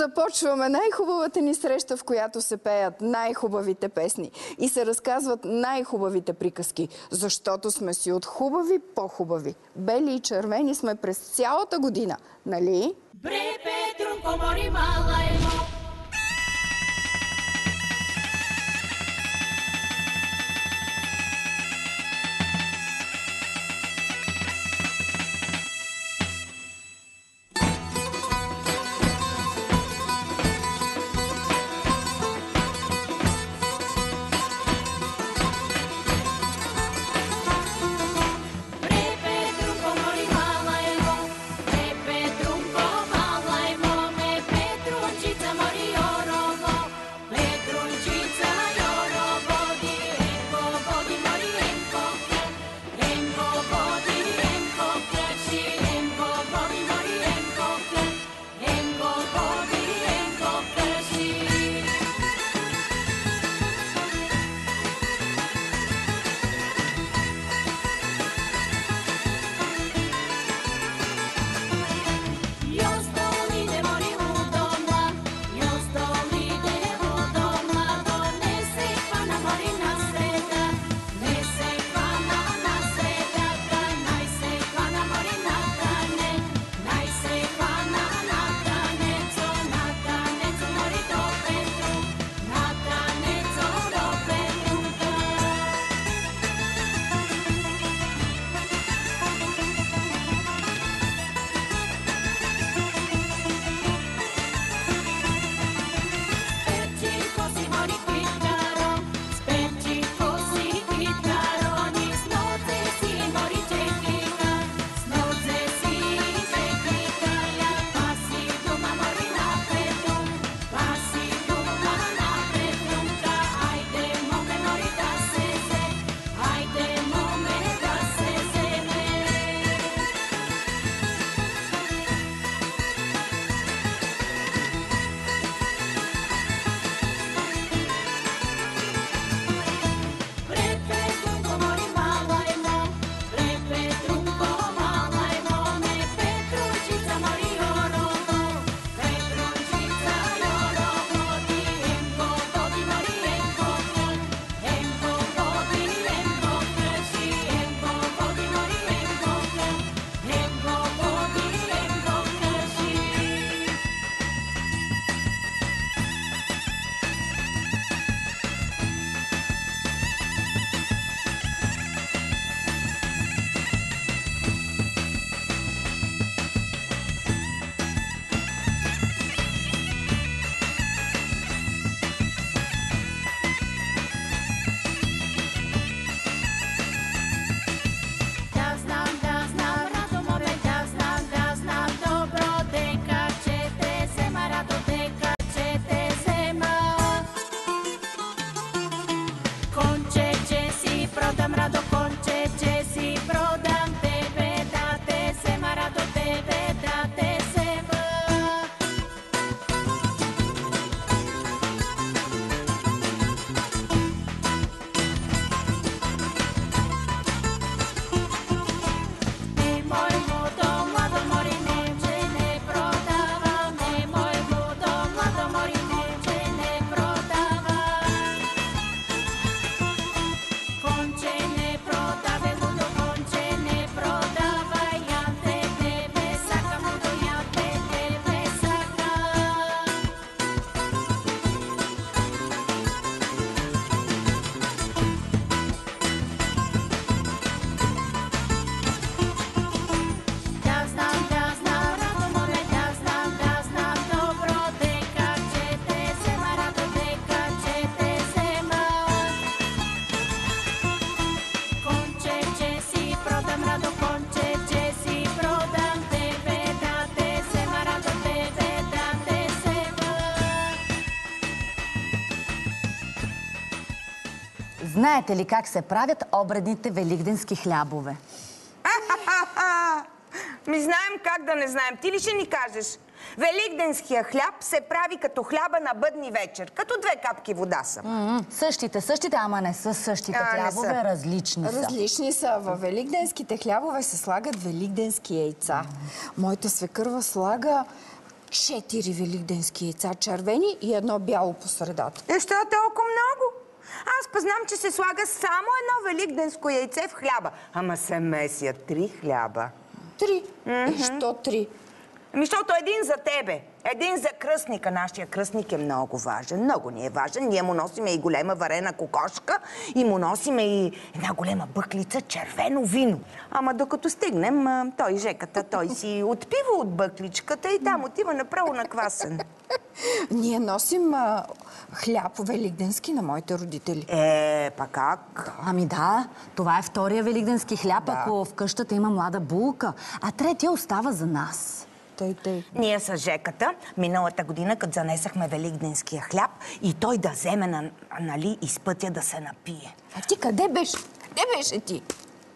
Започваме най-хубавата ни среща, в която се пеят най-хубавите песни и се разказват най-хубавите приказки, защото сме си от хубави по-хубави. Бели и червени сме през цялата година, нали? Бре, Петрунко, мори, мала, Знаете ли как се правят обредните великденски хлябове? Ми знаем как да не знаем. Ти ли ще ни кажеш? Великденския хляб се прави като хляба на бъдни вечер. Като две капки вода са. Същите, същите, ама не са същите хлябове, различни са. Различни са. Във великденските хлябове се слагат великденски яйца. Моята свекърва слага четири великденски яйца червени и едно бяло по средата. Е, е толкова много? Аз па знам, че се слага само едно великденско яйце в хляба. Ама се месят три хляба. Три. Е, що три? Ами, защото един за тебе, един за кръстника. Нашия кръстник е много важен, много ни е важен. Ние му носиме и голема варена кокошка и му носиме и една голема бъклица червено вино. Ама докато стигнем, той, Жеката, той си отпива от бъкличката и там отива направо на квасен. Ние носим а, хляб великденски на моите родители. Е, па как? Ами да, това е втория великденски хляб, Да. ако в къщата има млада булка, а третия остава за нас. Тъй, тъй. Ние с Жеката миналата година, като занесахме великденския хляб и той да вземе на, нали, из пътя да се напие. А ти къде беше? Къде беше ти?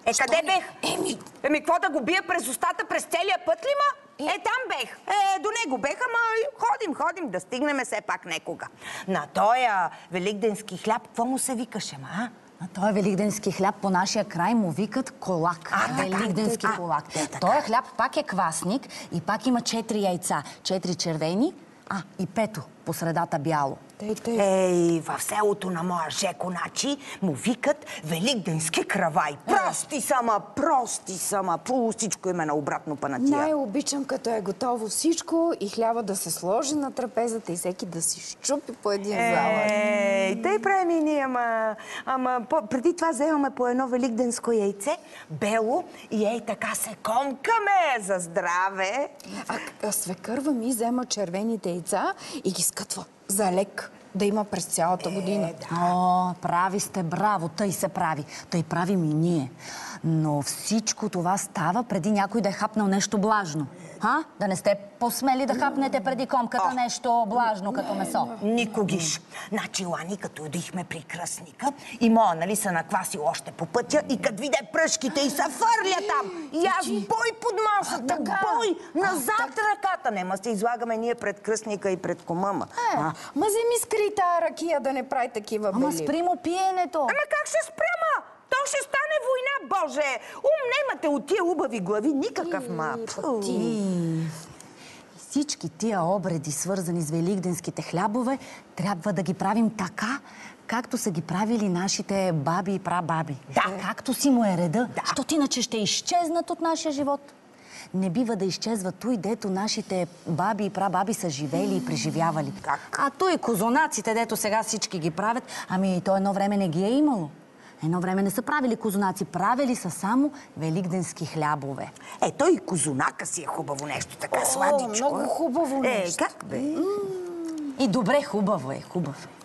Е, къде бех? Еми, Еми, какво да го бия през устата през целия път ли, ма? Е, там бех. Е, до него бех, ама и ходим, ходим, да стигнем все пак некога. На тоя великденски хляб, какво му се викаше, ма? а? На този великденски хляб по нашия край му викат колак. А, така, великденски така. колак. Е, така. Този хляб пак е квасник и пак има четири яйца. Четири червени, а и пето по средата бяло. тъй, тъй. Ей, в селото на моя Жеко, начи, му викат великденски кравай. Прости са, ма, прости са, ма. Пу, всичко име на обратно па на тия. Най-обичам, като е готово всичко и хляба да се сложи на трапезата и всеки да си щупи по един залък. Ей, тъй правим и ние, ама, ама по, преди това вземаме по едно великденско яйце, бело и ей така се комкаме за здраве. А, а свекърва ми взема червените яйца и ги скътва за лек да има през цялата година. О, прави сте, браво, тъй се прави. Тъй правим и ние. Но всичко това става преди някой да е хапнал нещо влажно. Ха? Да не сте посмели да хапнете преди комката нещо влажно като месо. Никогиш. Значи, Лани, като одихме при кръстника, и моя, нали, се наквасил още по пътя и като виде пръшките и се фърля там. И аз бой под масата, бой, назад ръката. Нема се излагаме ние пред кръстника и пред комама. Е, ма вземи скри тая ракия да не прави такива Ама бели. спри му пиенето. Ама как ще спрема? Ще стане война, Боже! Ум немате от тия убави глави никакъв мап. И всички тия обреди, свързани с великденските хлябове, трябва да ги правим така, както са ги правили нашите баби и прабаби. Да. Както си му е реда, Да. защото иначе ще изчезнат от нашия живот. Не бива да изчезва той, дето нашите баби и прабаби са живели и преживявали. Как? А той козунаците, дето сега всички ги правят, ами то едно време не ги е имало. Едно време не са правили козунаци, правили са само великденски хлябове. Ето и козунака си е хубаво нещо, така сладичко. много хубаво Е, нещо. как бе? И добре, хубаво е, хубаво е.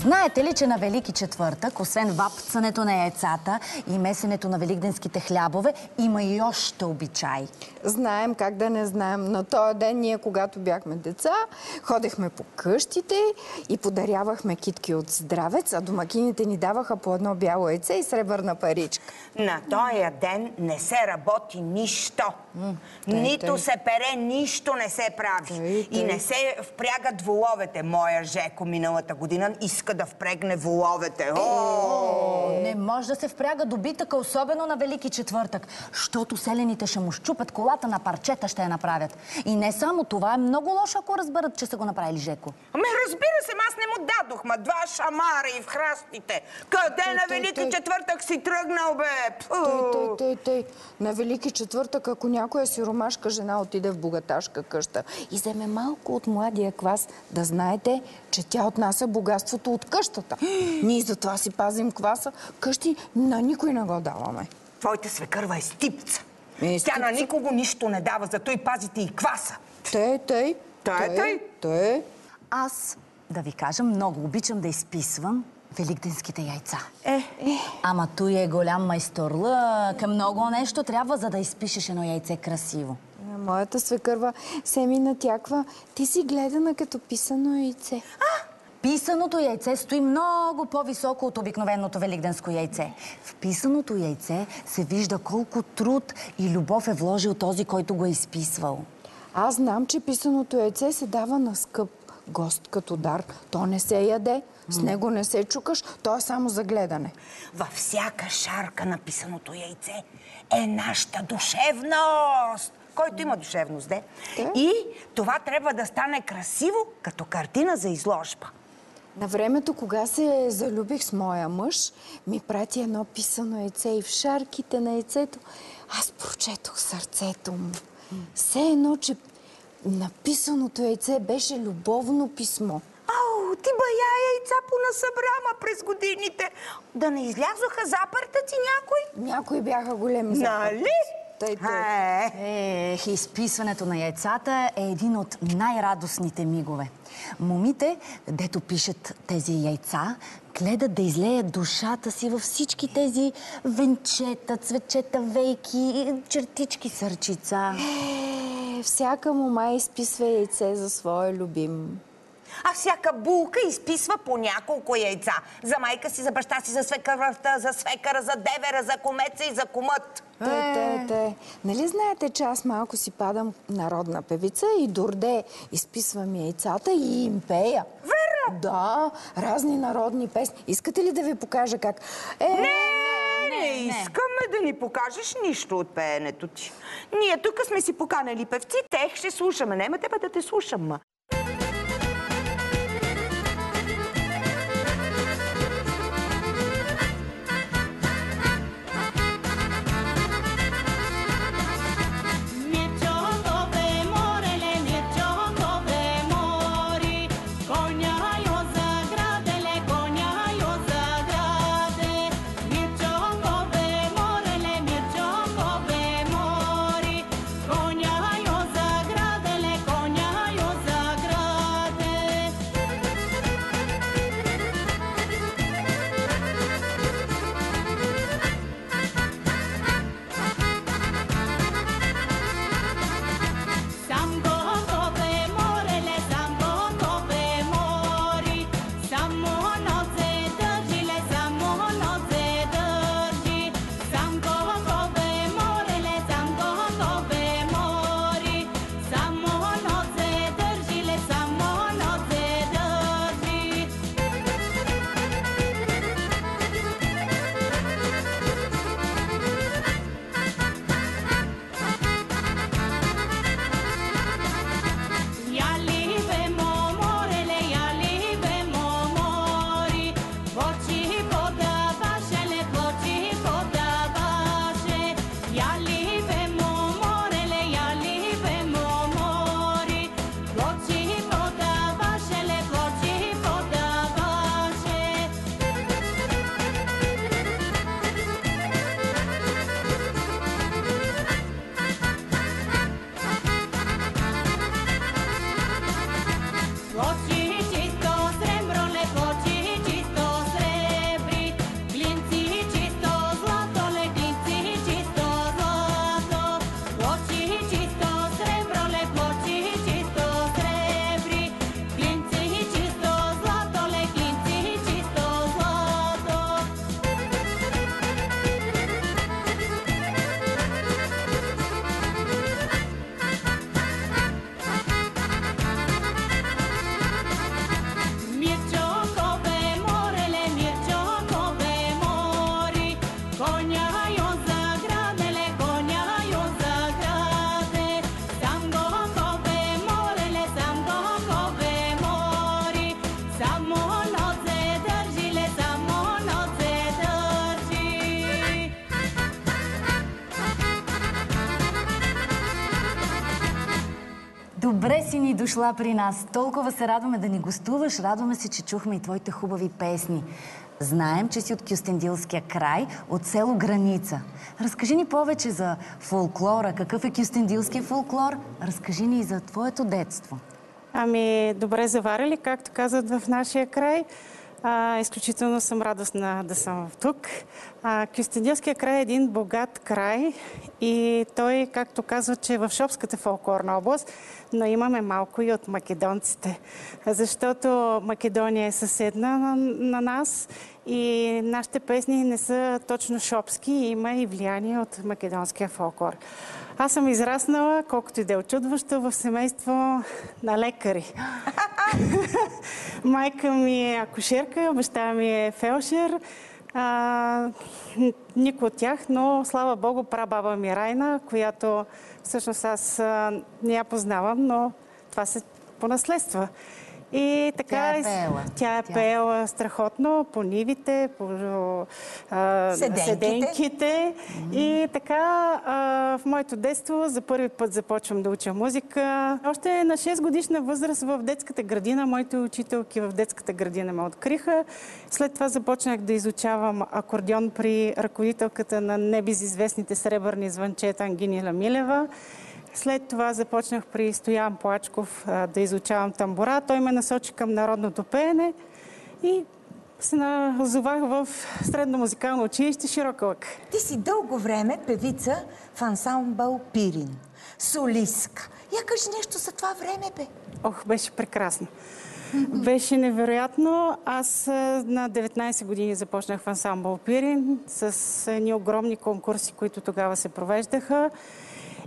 Знаете ли, че на Велики четвъртък, освен вапцането на яйцата и месенето на великденските хлябове, има и още обичай? Знаем как да не знаем. На този ден ние, когато бяхме деца, ходехме по къщите и подарявахме китки от здравец, а домакините ни даваха по едно бяло яйце и сребърна паричка. На този ден не се работи нищо. тъй, Нито тъй. се пере, нищо не се прави. Тъй, И не се впрягат воловете. Моя Жеко миналата година иска да впрегне воловете. О! Не може да се впряга добитъка, особено на Велики четвъртък, защото селените ще му щупят колата на парчета, ще я направят. И не само това, е много лошо, ако разберат, че са го направили Жеко. Ами разбира се, аз не му дадох, ма два шамара и в храстите. Къде Той, на той, Велики той. четвъртък си тръгнал, бе? Пфу! Тъй, тъй, тъй, тъй. На Велики четвъртък, ако някоя сиромашка жена отиде в богаташка къща и вземе малко от младия квас, да знаете, че тя отнася богатството от къщата. Ние затова си пазим кваса. Къщи на никой не го даваме. Твоята свекърва е стипца. Е, Тя на никого нищо не дава, зато и пазите и кваса. Тъй, тъй. Тъй, тъй. Тъй. Аз, да ви кажа, много обичам да изписвам великденските яйца. Е, Ама той е голям майсторлък, много нещо трябва, за да изпишеш едно яйце красиво. А, Моята свекърва се ми натяква. Ти си гледана като писано яйце. Писаното яйце стои много по-високо от обикновеното великденско яйце. В писаното яйце се вижда колко труд и любов е вложил този, който го е изписвал. Аз знам, че писаното яйце се дава на скъп гост като дар. То не се яде, с него не се чукаш, то е само за гледане. във всяка шарка на писаното яйце е нашата душевност. Който има душевност, де. Да. И това трябва да стане красиво, като картина за изложба. На времето, кога се залюбих с моя мъж, ми прати едно писано яйце и в шарките на яйцето аз прочетох сърцето му. Все едно, че написаното яйце беше любовно писмо. Ау, ти бая яйца понасъбрама през годините. Да не излязоха запъртъци някой? Някои бяха големи за Нали? Тъй, тъй. Е, Ех, изписването на яйцата е един от най-радостните мигове. Момите, дето пишат тези яйца, гледат да излеят душата си във всички тези венчета, цветчета, вейки, чертички, сърчица. Е, всяка мома изписва яйце за своя любим. А всяка булка изписва по няколко яйца. За майка си, за баща си, за свекървата, за свекара, за девера, за комеца и за комът. Те, те, те. Нали знаете, че аз малко си падам народна певица и дорде изписвам яйцата и им пея? Верно! Да, разни народни песни. Искате ли да ви покажа как? Е, Не, не, искаме да ни покажеш нищо от пеенето ти. Ние тук сме си поканали певци, тех ще слушаме. Нема тебе да те слушам, дошла при нас. Толкова се радваме да ни гостуваш. Радваме се, че чухме и твоите хубави песни. Знаем, че си от Кюстендилския край, от село Граница. Разкажи ни повече за фолклора. Какъв е кюстендилския фолклор? Разкажи ни и за твоето детство. Ами, добре заварили, както казват в нашия край. А, изключително съм радостна да съм тук. А, Кюстендилския край е един богат край и той, както казва, че е в Шопската фолклорна област, но имаме малко и от македонците, защото Македония е съседна на, на нас и нашите песни не са точно шопски, има и влияние от македонския фолклор. Аз съм израснала, колкото и да е очудващо, в семейство на лекари. Майка ми е акушерка, баща ми е фелшер. А, никой от тях, но слава Богу, прабаба ми е Райна, която всъщност аз а, не я познавам, но това се по наследство. И така, Тя е пеела. Тя е пеела страхотно по нивите, по а, Седенките. седенките. И така, а, в моето детство за първи път започвам да уча музика. Още на 6 годишна възраст в детската градина, моите учителки в детската градина ме откриха. След това започнах да изучавам акордеон при ръководителката на небезизвестните сребърни звънчета Ангинила Милева. След това започнах при Стоян Плачков а, да изучавам тамбура. Той ме насочи към народното пеене и се назовах в Средно музикално училище Широка лъка. Ти си дълго време певица в ансамбъл Пирин. Солистка. Я кажи нещо за това време, бе. Ох, беше прекрасно. Беше невероятно. Аз на 19 години започнах в ансамбъл Пирин с едни огромни конкурси, които тогава се провеждаха.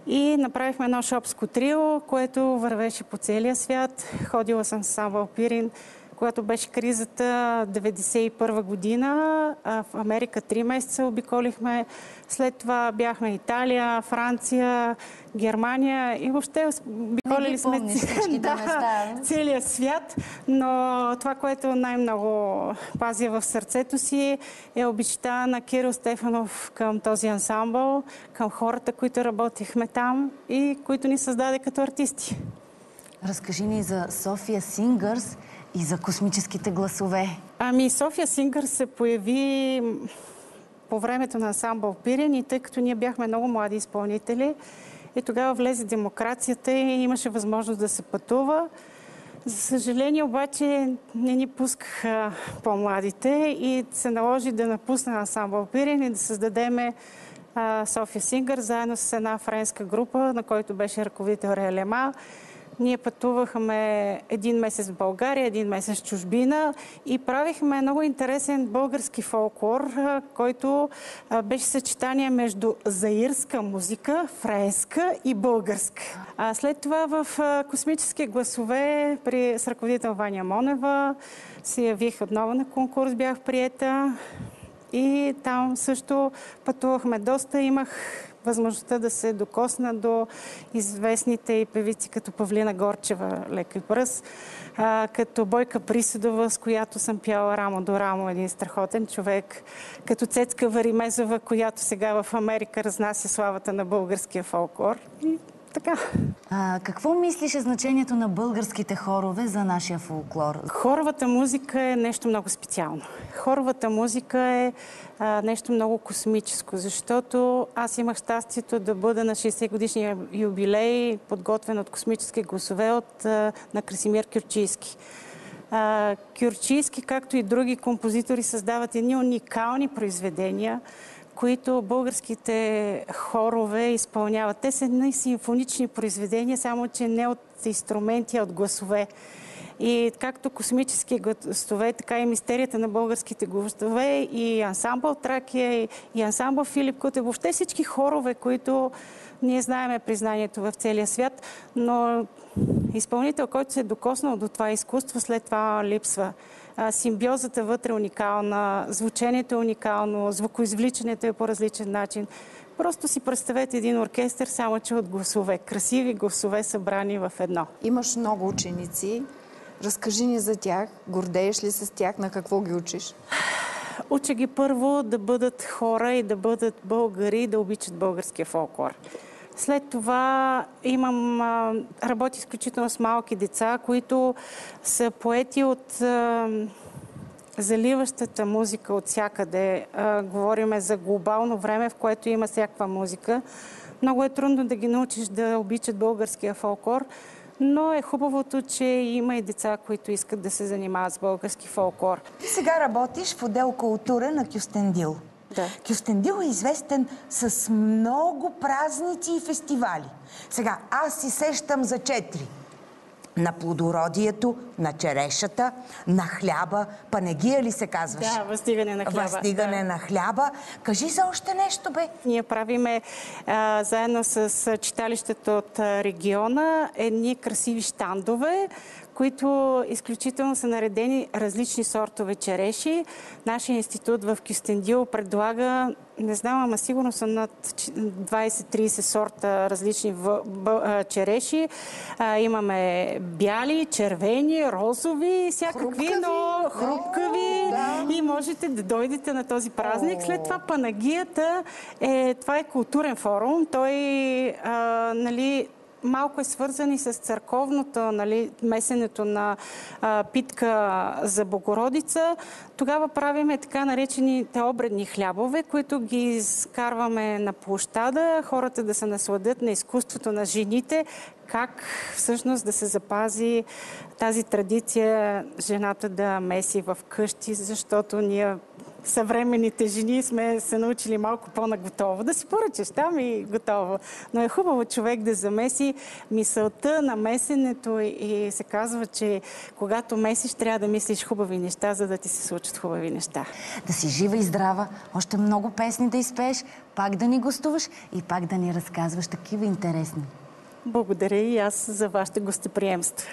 И направихме едно шопско трио, което вървеше по целия свят. Ходила съм с ансамбъл Пирин, когато беше кризата 91 година. В Америка три месеца обиколихме. След това бяхме Италия, Франция, Германия и въобще обиколили сме да, места. целия свят, но това, което най-много пазя в сърцето си е обичта на Кирил Стефанов към този ансамбъл, към хората, които работихме там и които ни създаде като артисти. Разкажи ни за София Сингърс и за космическите гласове. Ами София Сингър се появи по времето на ансамбъл Пирен и тъй като ние бяхме много млади изпълнители и тогава влезе демокрацията и имаше възможност да се пътува. За съжаление обаче не ни пускаха по-младите и се наложи да напусна ансамбъл Пирен и да създадеме София Сингър заедно с една френска група, на който беше ръководител Релема. Ние пътувахме един месец в България, един месец в чужбина и правихме много интересен български фолклор, който беше съчетание между заирска музика, френска и българска. А след това в космически гласове при, с ръководител Ваня Монева се явих отново на конкурс, бях приета. И там също пътувахме доста. Имах възможността да се докосна до известните и певици като Павлина Горчева, лека и пръс, а, като Бойка Присъдова, с която съм пяла рамо до рамо, един страхотен човек, като Цецка Варимезова, която сега в Америка разнася славата на българския фолклор. И така. А, какво мислиш е значението на българските хорове за нашия фолклор? Хоровата музика е нещо много специално. Хоровата музика е а, нещо много космическо, защото аз имах щастието да бъда на 60 годишния юбилей, подготвен от космически гласове от, а, на Красимир Кюрчийски. А, Кюрчийски, както и други композитори, създават едни уникални произведения, които българските хорове изпълняват. Те са едни симфонични произведения, само че не от инструменти, а от гласове. И както космически гласове, така и мистерията на българските гласове, и ансамбъл Тракия, и ансамбъл Филип Кутев, въобще всички хорове, които ние знаеме признанието в целия свят, но изпълнител, който се е докоснал до това изкуство, след това липсва. Симбиозата вътре е уникална, звучението е уникално, звукоизвличането е по различен начин. Просто си представете един оркестър, само че от гласове. Красиви гласове събрани в едно. Имаш много ученици. Разкажи ни за тях. Гордееш ли с тях? На какво ги учиш? Уча ги първо да бъдат хора и да бъдат българи и да обичат българския фолклор. След това имам, работя изключително с малки деца, които са поети от заливащата музика от всякъде. Говориме за глобално време, в което има всякаква музика. Много е трудно да ги научиш да обичат българския фолклор, но е хубавото, че има и деца, които искат да се занимават с български фолклор. Ти сега работиш в отдел култура на Кюстендил. Да. Кюстендил е известен с много празници и фестивали. Сега, аз си сещам за четири. На плодородието, на черешата, на хляба. Панегия ли се казваше? Да, въздигане на хляба. Въздигане да. на хляба. Кажи за още нещо, бе. Ние правиме а, заедно с читалището от региона едни красиви щандове, които изключително са наредени различни сортове череши. Нашия институт в Кюстендил предлага, не знам, ама сигурно са над 20-30 сорта различни череши. Имаме бяли, червени, розови, всякакви, Хрупкави. но хрупкави. И можете да дойдете на този празник. След това Панагията е, това е културен форум. Той, а, нали, малко е свързан и с църковното, нали, месенето на а, питка за Богородица. Тогава правиме така наречените обредни хлябове, които ги изкарваме на площада, хората да се насладят на изкуството на жените, как всъщност да се запази тази традиция жената да меси в къщи, защото ние съвременните жени сме се научили малко по-наготово. Да си поръчаш там и готово. Но е хубаво човек да замеси мисълта на месенето и, се казва, че когато месиш, трябва да мислиш хубави неща, за да ти се случат хубави неща. Да си жива и здрава, още много песни да изпееш, пак да ни гостуваш и пак да ни разказваш такива интересни. Благодаря и аз за вашето гостеприемство.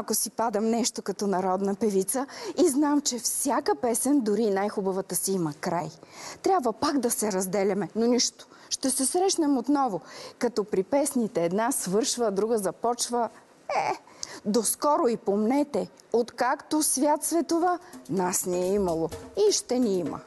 Малко си падам нещо като народна певица и знам, че всяка песен, дори най-хубавата си има край. Трябва пак да се разделяме, но нищо. Ще се срещнем отново. Като при песните една свършва, друга започва. Е, доскоро и помнете, откакто свят светова, нас не е имало и ще ни има.